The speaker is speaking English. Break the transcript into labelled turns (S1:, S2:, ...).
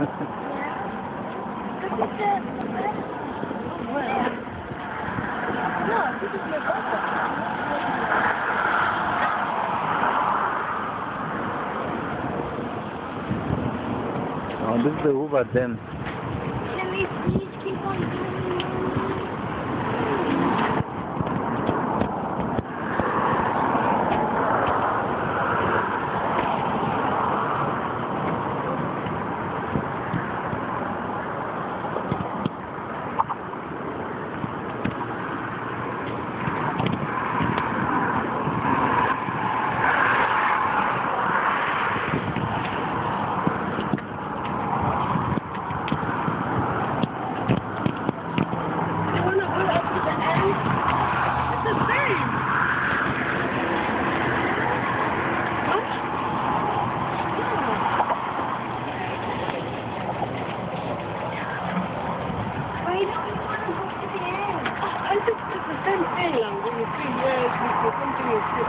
S1: oh,
S2: this is the Hoover Dam.
S1: 但你这两个你不一样你结婚就有事